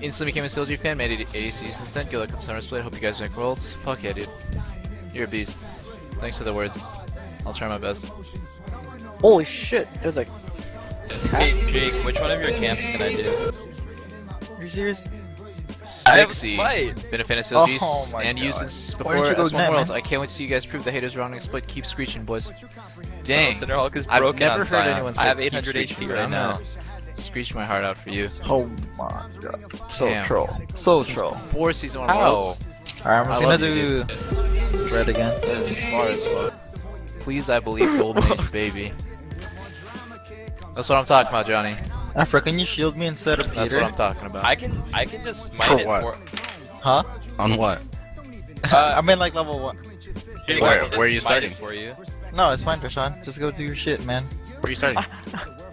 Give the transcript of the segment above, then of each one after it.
Instantly became a CLG fan, made 80 since then. Good luck at Summer Split. Hope you guys make worlds. Fuck yeah, dude. You're a beast. Thanks for the words. I'll try my best. Holy shit, there's like. Hey Jake, which one of your camps can I do? Are you serious? I Sexy. Been a fan of CLGs Oh and used God. since before don't you go S1 net, Worlds. man? I can't wait to see you guys prove the haters wrong and split. Keep screeching, boys. Oh, Dang. Cinder Hulk is I've never on heard Scion. anyone say I have 800 HP right I'm now. Gonna Screech my heart out for you. Oh my god. So Damn. troll. So Since troll. Before season one How? Alright, I'm just gonna love you, do red again. As far as fuck. Please, I believe Golden Age, baby. That's what I'm talking about, Johnny. Afra, can you shield me instead of That's what I'm talking about. I can I can just smite For it what? for. Huh? On what? Uh, I'm in like level one. Where- I can just where are you starting? For you. No, it's fine, Rashawn. Just go do your shit, man. Where are you starting?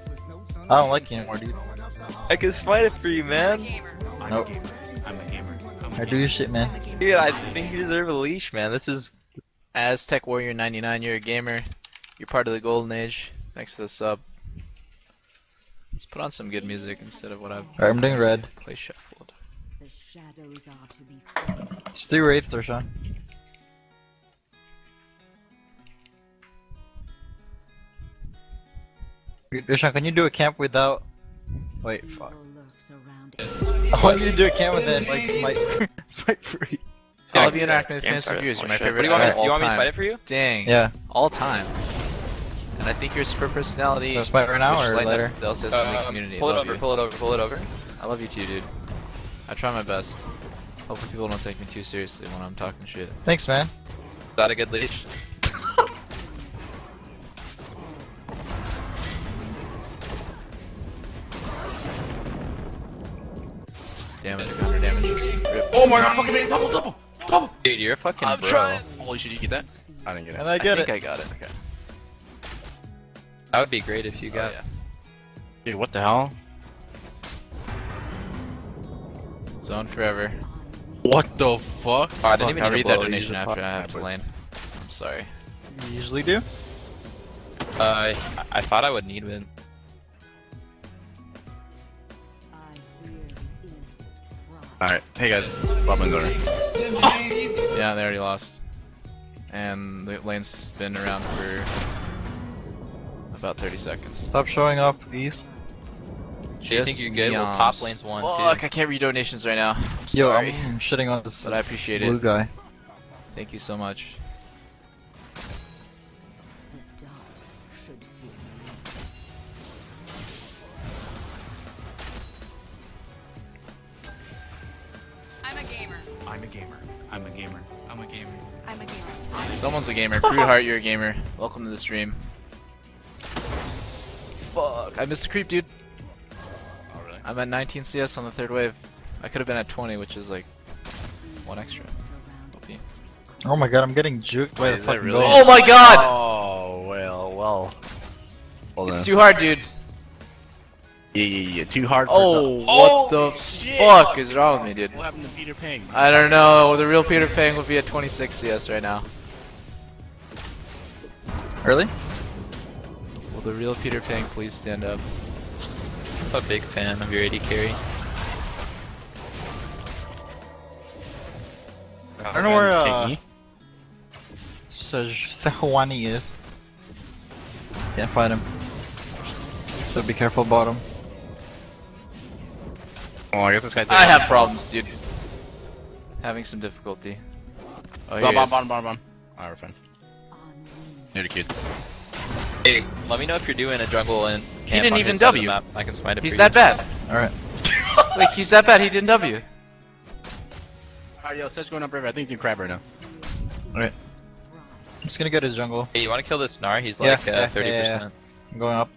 I don't like you anymore, dude. I can smite it for you, man. Nope. I'm a gamer. I do your shit, man. Dude, I think you deserve a leash, man. This is Aztec Warrior 99, you're a gamer. You're part of the Golden Age. Thanks for the sub. Let's put on some good music instead of what I've Alright, I'm doing red. play shuffled. The shadows are to be feared. Just do wraiths, Rashawn. Rashawn, can you do a camp without? Wait, fuck. Evil lurks around I want you to do a camp and then like smite, smite free. I Yeah, love you interacting with game fans started. reviews. You're my What do you want me to, you want me to time. it for you? Dang. Yeah. All time. And I think your super personality. Should I smite right now or later? The LCS in the Uh, community. pull I it love over, you. pull it over, pull it over. I love you too, dude. I try my best. Hopefully people don't take me too seriously when I'm talking shit. Thanks, man. Is that a good leash? Oh my god, fucking man, double, double, double! Dude, you're a fucking I'm bro. trying. Holy shit, did you get that? I didn't get it. And I get think it. I got it. Okay. That would be great if you Oh, got. yeah. Dude, what the hell? Zone forever. What the fuck? Oh, I didn't Fuck, even I'll read that donation after I pop- have to lane. I'm sorry. You usually do. Uh, I, I thought I would need one. Alright, hey guys, Bob and Donor. Yeah, they already lost. And the lane's been around for about 30 seconds. Stop showing off, please. Do you think you're good? Well, top lane's one Fuck. I can't read donations right now. I'm Yo, sorry. I'm shitting on this But I appreciate blue it. guy. Thank you so much. I'm a gamer. I'm a gamer. I'm a gamer. Someone's a gamer. Crude Heart, you're a gamer. Welcome to the stream. Fuck, I missed the creep, dude. Oh, really? I'm at 19 CS on the third wave. I could have been at 20, which is like one extra. Surround OP. Oh my god, I'm getting juked by the fucking really? Oh my god! Oh, well, well. Well, It's then. too hard, dude. Yeah, yeah, yeah, too hard for Oh, the- what the shit! fuck is wrong with me, dude? What happened to Peter Peng? I don't know. The real Peter Peng would be at 26 CS right now. Early? Will the real Peter Peng please stand up? I'm a big fan of your AD carry. I don't know where uh, Piggy? Sej- Sejuani is. Can't find him. So be careful bottom. Oh, I guess this guy's. I have problems, dude. Having some difficulty. Oh, here Bottom, he bottom, is. bottom, bottom, bottom. Alright, we're fine. on wings. The kid. Hey, let me know if you're doing a jungle and camp didn't on even his side of the W. Map. I can smite it He's that bad. Alright. Wait, he's that bad. He didn't W. Alright, yo, Seth's going up river. I think he's in crab right now. Alright. I'm just gonna get his jungle. Hey, you want to kill this Gnar? He's Yeah, like yeah, uh, yeah, 30%. yeah, yeah. I'm going up.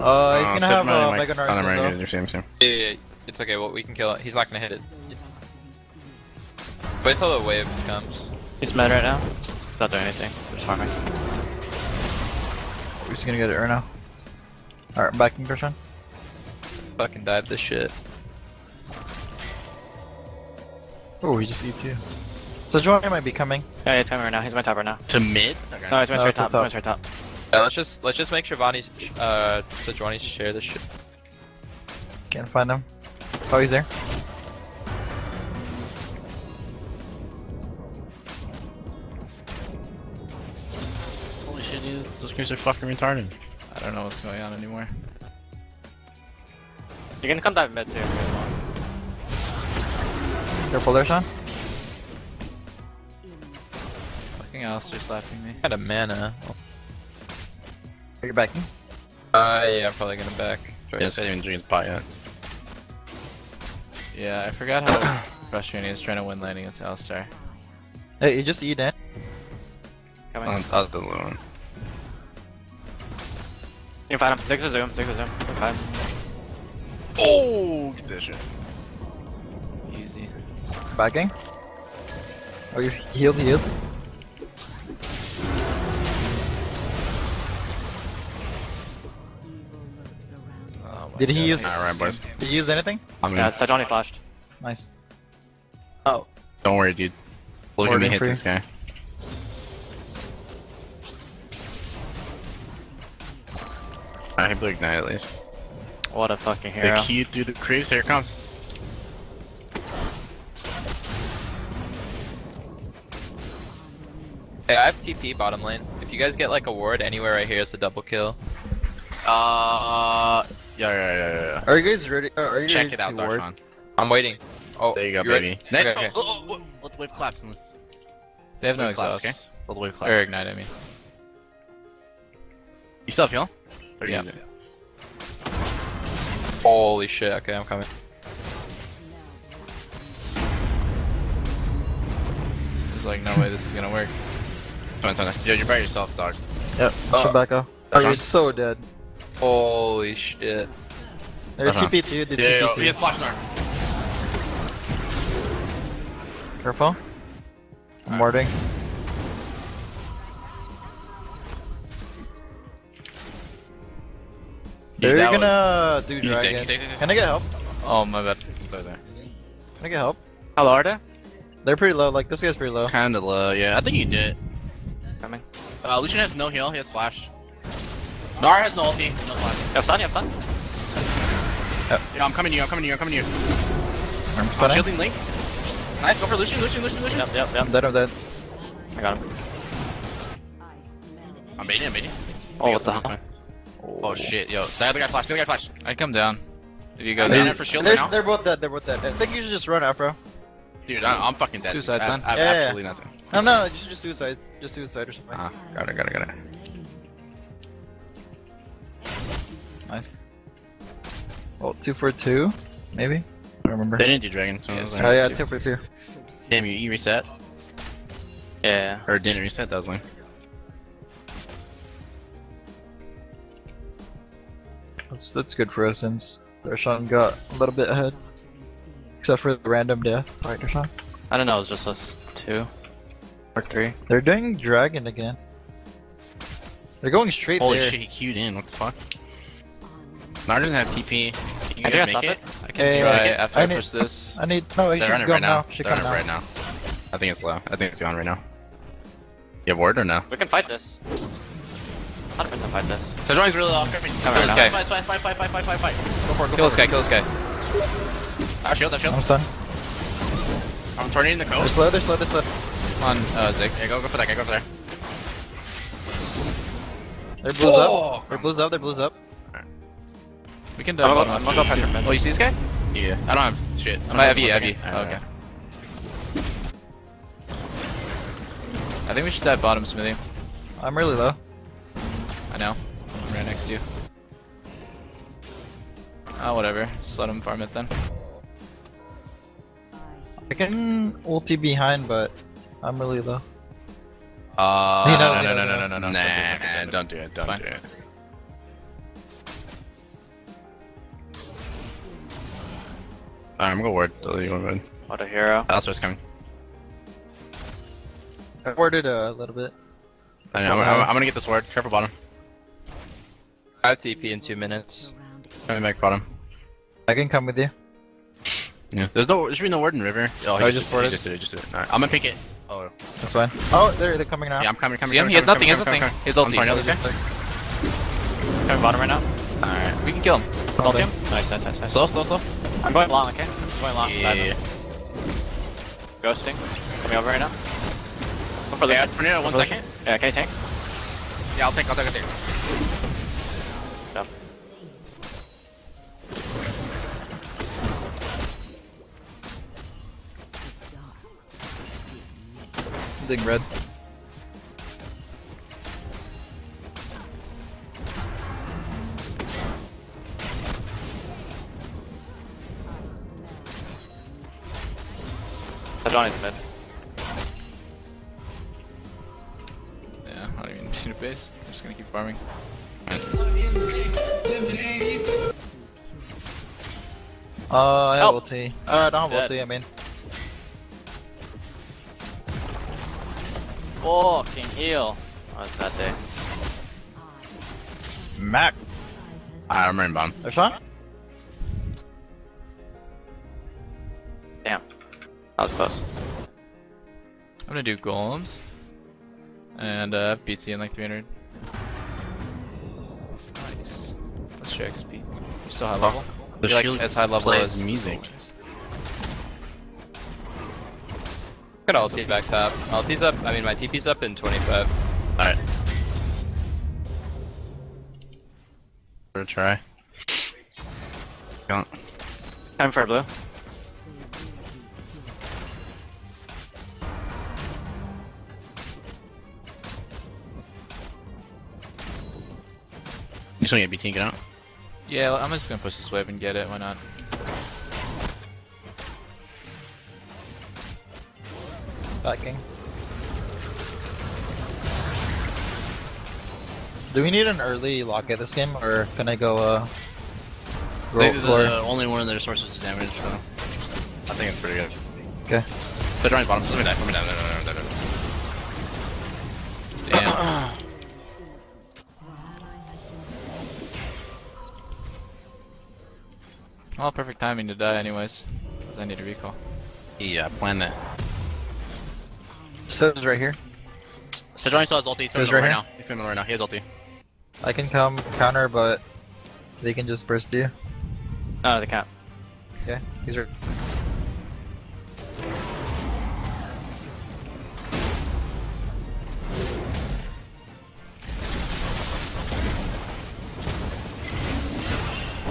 Uh, he's Uh, gonna have might- uh, Mega I don't know, Narcissus right, Same, same. Yeah, yeah, yeah. It's okay, well, we can kill it. He's not gonna hit it. Are to. Wait till the wave comes. He's mad right now. He's not doing anything. Just farming. though. We're just gonna get it right now. Alright, I'm backing Krishan. Fucking dive this shit. Oh, we just E2. So Joanne might be coming. Yeah, he's coming right now. He's my top right now. To mid? Okay. No, he's my Oh, straight okay, top. top. He's my straight top. Yeah, let's just let's just make Shivani's uh Sejuani's share this shit. Can't find him. Oh, he's there. Holy shit, dude. Those creeps are fucking retarded. I don't know what's going on anymore. You're gonna come dive mid too if you want. Careful there, Sean. Fucking Alistar slapping me. Got a mana. Are you backing? Uh, yeah, I'm probably gonna back. Yeah, this guy didn't even drink his pot yet. Yeah, I forgot how frustrating it is trying to win lane against Alistar. Hey, you just eat it. Coming. On other than one. You can find him. Six a zoom. Six a zoom. You can find him. Oh, get this shit. Easy. Backing. Oh, you healed, healed. Did he God, use? I- Alright, boys. Did you use anything? I'm Yeah, gonna. Sedge only flashed. Nice. Oh. Don't worry, dude. Look at me Warding hit this guy. I hit Blue Ignite at least. What a fucking The hero. key through the creeps, here it comes. Hey, I have TP bottom lane. If you guys get like a ward anywhere right here, it's a double kill. Uh, yeah, yeah, yeah, yeah. yeah. Are you guys ready? Uh, are you Check ready it out, to? Darshan. I'm waiting. Oh, There you go, ready? baby. Next, Okay, okay. Oh, oh, oh, let the wave collapse. and let's- They have no Wave collapse, exhaust. okay? Let the wave Or collapse. ignite, I mean. You still have heal? Yeah. use? Holy shit. Okay, I'm coming. There's like no way this is gonna work. Come on, come on. Yo, you're by yourself, dog. Yep. Oh. Should. Oh, you're so dead. Holy shit. They're Uh-huh. TP2. Did Yeah, yeah, TP2. he has flash now. Careful. I'm warding. They're that gonna do He's sick, dragon. he's sick, he's sick. Can I get help? Oh my bad. Can I get help? How low are they? They're pretty low. Like this guy's pretty low. Kinda low, yeah. I think he did. Coming. Uh, Lucian has no heal, he has flash. Nara has no ulti, no flash. You have stun, you have stun. Yeah, I'm coming to you, I'm coming to you, I'm coming to you. I'm I'm shielding Link. Nice, go for Lucian, Lucian, Lucian, Lucian. Yep, yep, yep. I'm dead. I'm dead. I got him. I'm baiting, I'm baiting. Oh, I what the hell? time. Oh shit, yo. The other guy flash, the other guy flash. I come down. If you go I'm down. down for shield right now. they're both dead. They're both dead. I think you should just run Afro. Dude, I, I'm fucking dead. Suicide, I, son. I have Yeah, yeah, absolutely nothing. No, no, just just suicide. Just suicide or something. Ah, got it, got it, got it. Nice. Well, two for two, maybe. I don't remember. They didn't do dragon, so I was Yes. like, Oh yeah, two for two. damn, you, you reset? Yeah. Or didn't reset, that was lame. That's that's good for us since Darshan got a little bit ahead. Except for the random death. Right, Darshan? I don't know, it was just us two. Or three. They're doing dragon again. They're going straight Holy there. shit, he queued in, what the fuck? Gnar doesn't have TP. Can you I guys make it? it. I can Hey, try hey, after I I, push this. I need no. You They're should running go right now. Should They're come running right now. I think it's low. I think it's gone right now. You have ward or no? We can fight this. 100% fight this. Sejuani's really low. Fight, Come on, fight, guy. fight, fight, fight, fight, fight, fight, fight. Go for it, go Kill for this guy, it. kill this guy. I have shield, I have shield. I'm stunned. I'm turning in the They're coast. slow. They're slow. They're slow. On uh, Ziggs. Yeah, go, go for that guy, go for that. They're blues Oh, up. They're blues up. They're blues up. We can I'm gonna on go- I'm gonna go pressure mid. Oh, you see this guy? Yeah, I don't have shit. I might have you, have you. Oh, okay. I think we should dive bottom smoothie. I'm really low. I know. I'm right next to you. Oh, whatever. Just let him farm it then. I can ulti behind, but I'm really low. Uh, He knows, no, he no, knows, no, he no, knows. no, no, Nah, nah, don't do it, don't fine. do it. Alright, I'm gonna ward. Oh, you want to What a hero. Oh, Alistar's coming. I warded uh, a little bit. I know, I'm, I'm, I'm gonna get this ward. Careful bottom. I have TP in two minutes. Coming back bottom. I can come with you. Yeah. There's no, there should be no ward in river. Oh, he oh, I just, just he warded. just did it, just did it. Alright, I'm gonna pick it. Oh, That's fine. Oh, they're they're coming now. yeah, I'm coming, coming, See him? coming, He has coming, nothing, he has coming, nothing. coming, His coming. ulti. I'm trying to guy. Coming bottom right now. Alright. We can kill him. Ulti him. Nice, nice, nice, nice. Slow, slow, slow. I'm going long, okay? I'm going long. Yeah. Ghosting. Coming over right now. Go for Yeah, Lucian. tornado, one Go for second. Lucian. Yeah, can you tank? Yeah, I'll take, I'll take, I'll take. Yep. Something red. Johnny's mid. Yeah, I don't even need a base. I'm just gonna keep farming. Uh, I have Help. ulti. Uh, I don't have Dead. ulti, I mean. Oh, King heal. Oh, it's that day. Mac. I'm running bomb. A? Damn. That was close. I'm gonna do golems. And uh, BT in like 300. Nice. Let's check XP. You're so high level. The You're like shield as high level as music. Got ulti back top. Ulti's up. I mean, my TP's up in 25. Alright. For a try. Go. Time for blue. Just want to get BT, get out. Yeah, I'm just gonna push this wave and get it. Why not? Backing. Do we need an early lock at this game, or can I go, uh... Roll This is for... uh, only one of their sources of damage, so... I think it's pretty good. Okay. But Johnny's bottom, let me die, let me die, die, die, die, die, Well, perfect timing to die, anyways. Because I need a recall. Yeah, plan that. Sed's right here. So Johnny still has ulti, he's coming right right here? now. He's coming right now, he has ulti. I can come counter, but they can just burst you. Oh, they can't. Okay, he's right.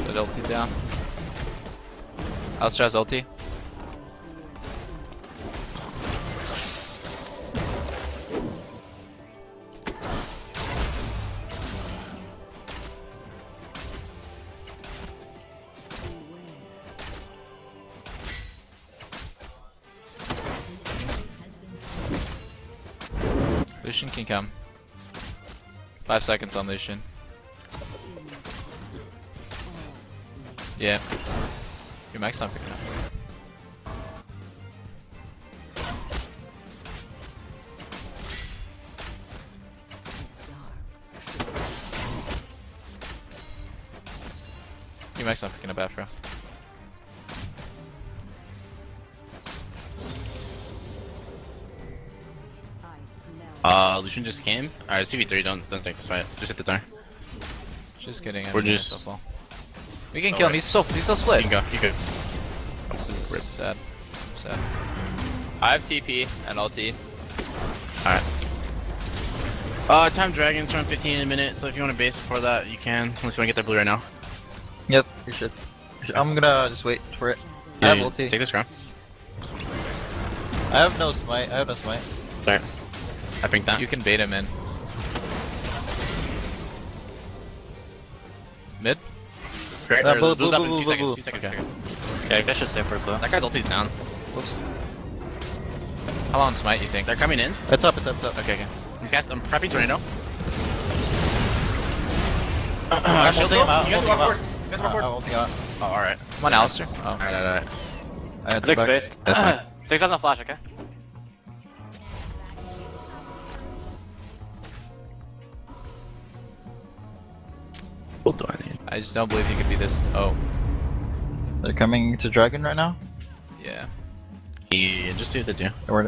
Set ulti down. Alstra's ulti. Lucian can come. Five seconds on Lucian. Yeah. Your mic's not picking up. Your mic's not picking up afro. Uh, Lucian just came. Alright, CV3, don't don't take this fight. Just hit the turn. Just kidding. We're just- fall. We can Oh, kill him. He's so he's so split. You can go, you can. This is Rip. sad. Sad. I have TP and ulti. Alright. Uh, time dragons around 15 in a minute, so if you want to base before that, you can. Unless you want to get their blue right now. Yep, you should. I'm gonna just wait for it. I have you- ulti. Take this ground. I have no smite. I have no smite. Sorry. I think that. You can bait him in. Great. Uh, blue, blue's blue, up in blue, two blue, seconds. blue. Two seconds. Okay. Two seconds. Yeah, you guys should stay for blue. That guy's ulti's down. Whoops. How long smite you think? They're coming in. It's up. It's up. It's up. Okay, okay. I'm, cast, I'm prepping tornado. I'm shield ulting him though? out. You guys I'm walk ulting him forward. You guys Uh, walk I'm forward. out. Oh, alright. Come on, Alistar. Oh. Alright, alright, alright. I had Six based. base. That's fine. Six has no flash, okay? What do I need? I just don't believe he could be this. Oh, They're coming to dragon right now. yeah. Yeah, just see what they do. Or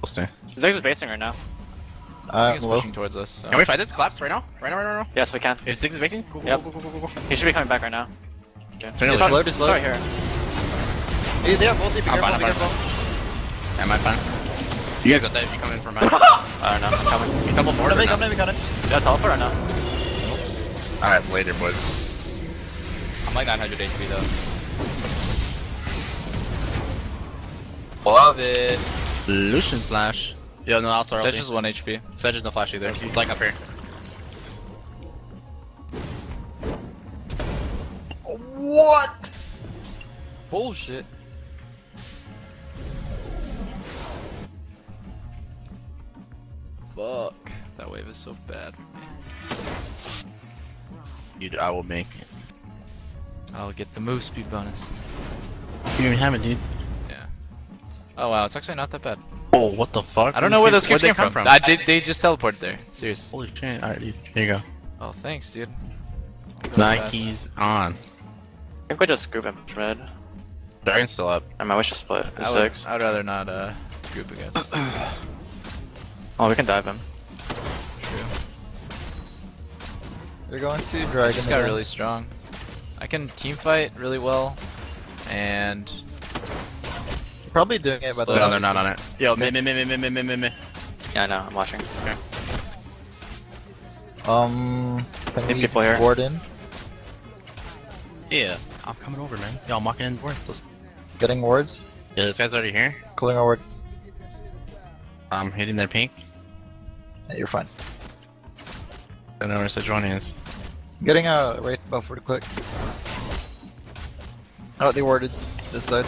We'll stay. Ziggs is basing right now. I uh, think it's well, pushing towards us. So. Can we fight this? Collapse right now? Right now, right now, right now? Yes, we can. If Six is basing? Go, go, Yep. go, go, go, go, go. He should be coming back right now. Okay. Tornado's Just low. load, just load. Sorry here. Hey, they have ulti, be I'm careful, fine, be I'm careful. fine. Am I fine? You guys got that if you come in for mine. I don't know. I'm coming. You double forward Come or in, no? come in, come in. Did I teleport or no? Alright, later, boys. I'm like 900 HP though. Love it. Lucian flash. Yo, no, I'll start Sedge ulti. is 1 HP. Sedge is no flash either. He's like up here. What? Bullshit. Fuck. That wave is so bad. Dude, I will make it. I'll get the move speed bonus. You don't even have it, dude. Yeah. Oh wow, it's actually not that bad. Oh, what the fuck? I don't know where those Where'd creeps they came come from. I did, they just teleported there. Serious. Holy shit. Alright, dude. Here you go. Oh, thanks, dude. Nikes on. I think we just group him red. Dragon's still up. I might we should split. I It's would, six. I would rather not uh, group against. Oh, we can dive him. True. They're going to I dragon. just got again. really strong. I can team fight really well, and Probably doing it by the Split. No, they're not on it. Yo, mid, mid, mid, mid, mid, mid, mid, mid. Yeah, I know. I'm watching. Um, can Need we people here. ward in? Yeah. I'm coming over, man. Yo, I'm walking in the. Let's- Getting wards? Yeah, this guy's already here. Cooling our wards. I'm hitting their pink. Yeah, you're fine. I don't know where Sejuani is. Getting a wraith buff real quick. Oh, they warded this side.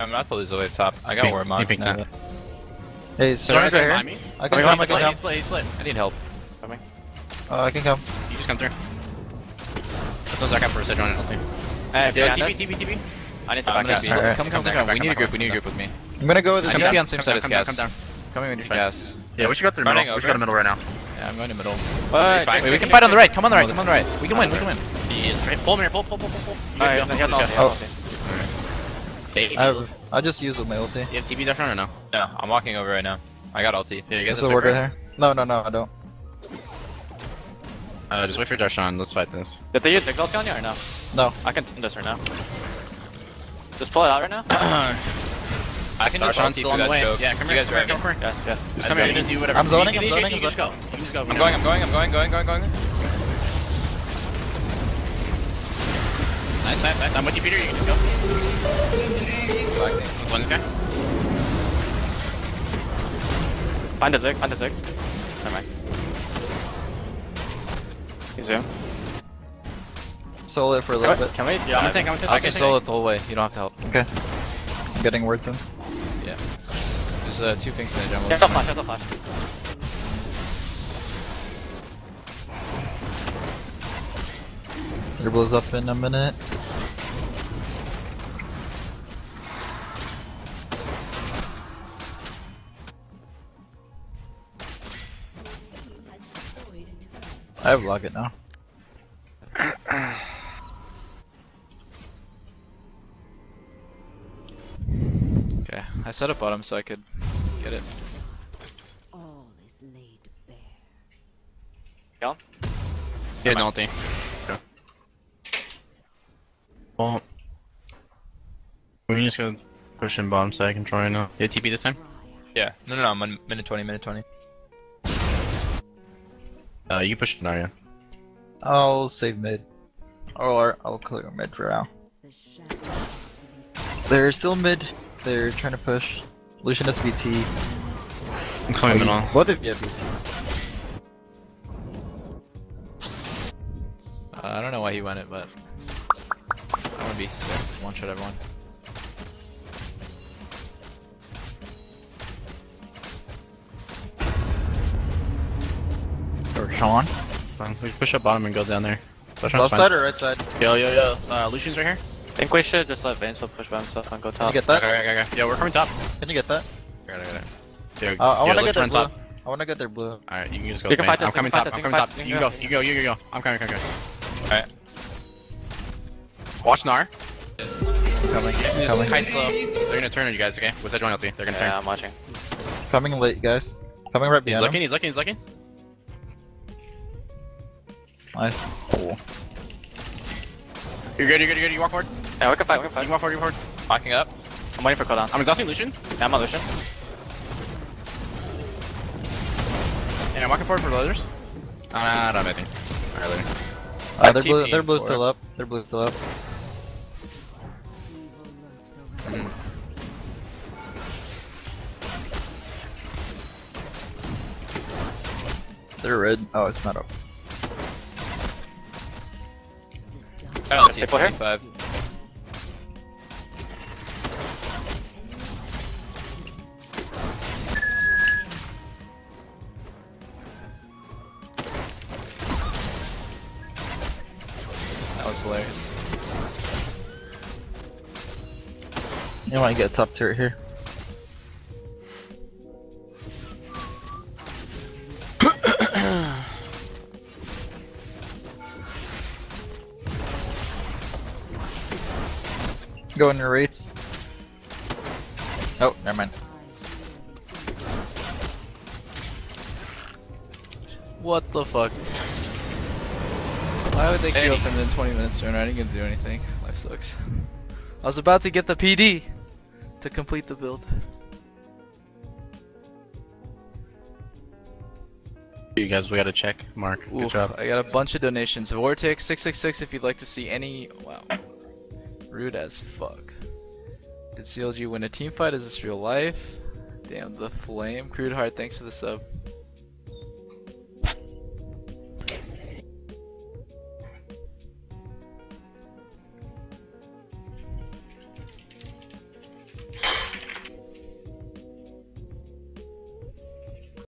I'm not to lose the wave top. I got Pink- word he mark. pinked that. Hey, Sejuani's Sejuani's right behind here. me. I can come, he I can Split, he come. split, split. I need help. Coming. Uh, I can come. You just come through. That's what I got for Sejuani, I don't think. Hey, Yo, behind TP. TP, TP. I need to I'm back up. be- Alright. Come, come, come, down, come. come We need a group. We need a group with me. I'm gonna go with this I'm guy. gonna be on the same side down, as come down, Gas. come down. Coming with you, Fine. Gas. Yeah, we should go through Running middle. We should over. go to middle right now. Yeah, I'm going to middle. What? Fine. Wait, we can fight on the right. Come on the right. Come on the right. We can win. We can win. He is right. Pull him here. Pull, pull, pull, pull, pull. Alright, guys go. he has You guys ulti, go. he has Oh. ulti. Baby. I, have, I just used with my ulti. You have TP Darkon or no? No, I'm walking over right now. I got ulti. Yeah, you guys There's have a ward right? right here. No, no, no, I don't. Uh, just wait for Darshan. Let's fight this. Did they use Exalt on you or no? No. I can do this right now. Just pull it out right now? I can just Darshan's ulti still on the way. choke. Yeah, come here, come here, come here. Yes, yes. Just come here. You can do whatever. I'm zoning, You I'm zoning, I'm can just go. You just go. I'm going, I'm going, I'm going, going, going, going. Nice, nice, nice. I'm with you, Peter. You can just go. Let's win this guy. Find the six, find the six. Never mind. You zoom. Solo it for a little bit. Can we? Yeah, I'm gonna take. I'm gonna take. I'll just solo it the whole way. You don't have to help. Okay. I'm getting wards in. Yeah. There's uh, two pinks in the jungle. There's no flash, there's no flash. Your blows up in a minute. I have Locket now. I set up bottom so I could get it. All is laid bare. Kill him? Yeah, no ulti. Go. Well, we can just go push in bottom side control right now. Yeah, TP this time. Yeah. No, no, no. I'm on minute 20, minute 20. Uh, you push Narya. I'll save mid. Or I'll clear mid for now. The shadow They're still mid. They're trying to push. Lucian has BT. I'm coming on Both of you have BT. Uh, I don't know why he went it, but I want to be sick. One shot everyone. Or Sean. Fine. We push up bottom and go down there. Left side or right side? Yo, yo, yo. Uh, Lucian's right here. I think we should just let Vainsville push by himself and go Can top. you get that? Okay, okay, okay. Yo, we're coming top. Can you get that? Got it, got it. Yo, Uh, I wanna get their blue. top. I wanna get their blue. Alright, you can just go. You can fight I'm coming top. I'm coming top. You this, can you go. can You go. You go. Go. I'm coming. Coming. coming. Alright. Watch Gnar. Coming. Just Coming. kite slow. They're gonna turn on you guys. Okay. What's that joint ulti? They're gonna turn. Yeah. I'm watching. Coming late, guys. Coming right He's looking. him. He's looking. He's looking. Nice. Cool. You're good. You're good. You're good. You walk forward. Yeah, we can fight, we can You fight. can walk forward, you can walk forward. Locking up. I'm waiting for cooldown. I'm exhausting Lucian. Yeah, I'm on Lucian. And I'm walking forward for the others. Uh, I don't know, I think. Alright, later. Uh, they're blue. They're blue still up. They're blue still up. They're red. Oh, it's not up. Oh, There's people here? 25. Hilarious. You want to get a top turret here? Go in your rates. Why would they up and then 20 minutes turn? I didn't get to do anything. Life sucks. I was about to get the PD to complete the build. You guys, we gotta check. Mark, good job. I got a bunch of donations. Vortex 666 if you'd like to see any. Wow. Rude as fuck. Did CLG win a team fight? Is this real life? Damn the flame. Crude heart, thanks for the sub.